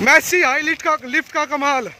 Massey high lift का lift का कमाल।